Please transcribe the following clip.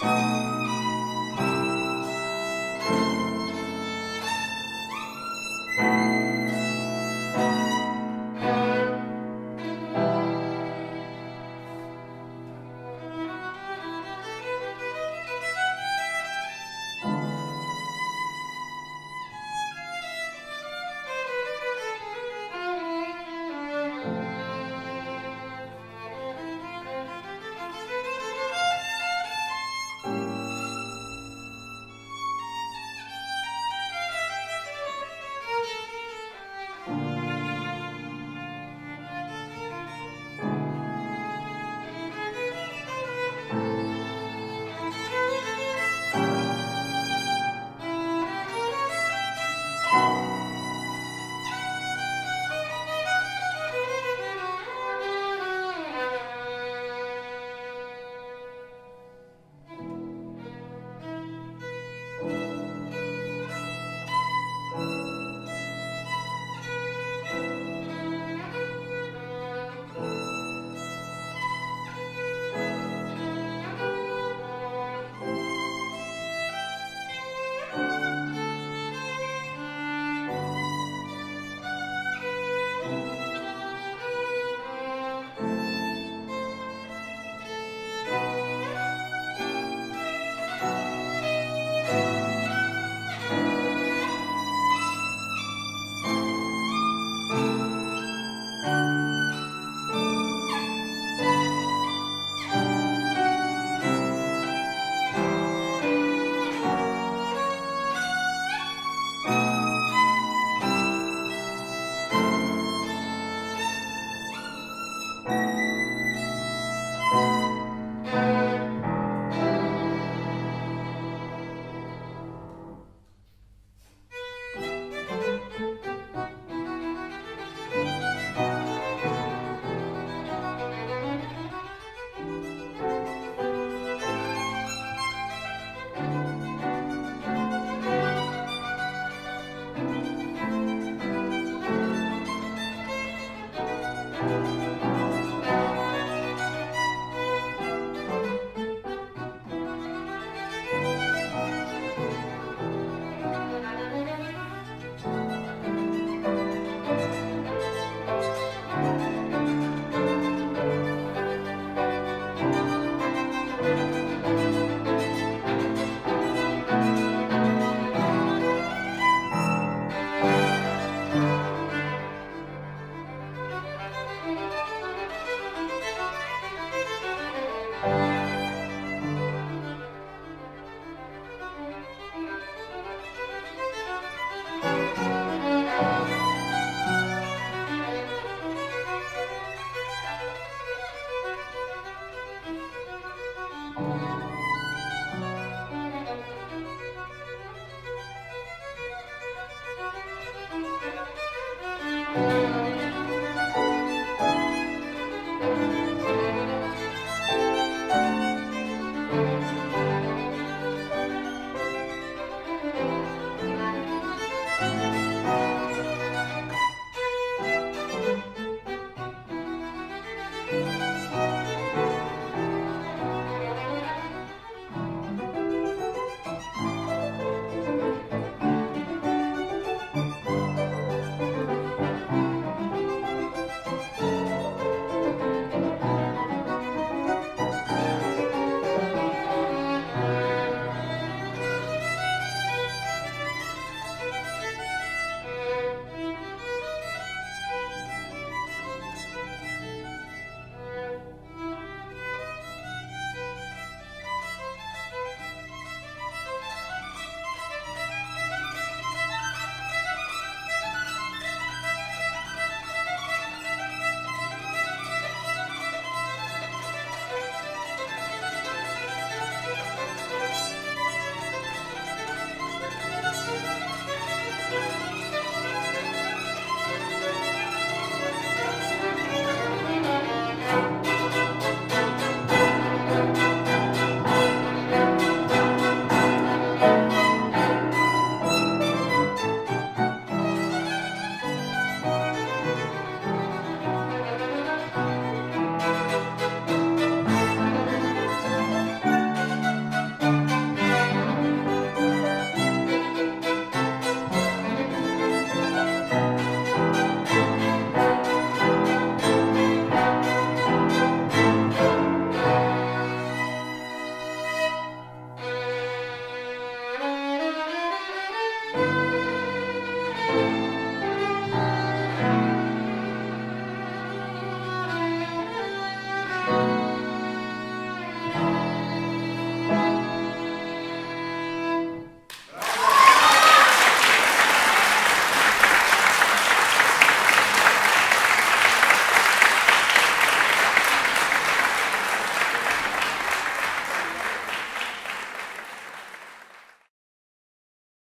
Bye.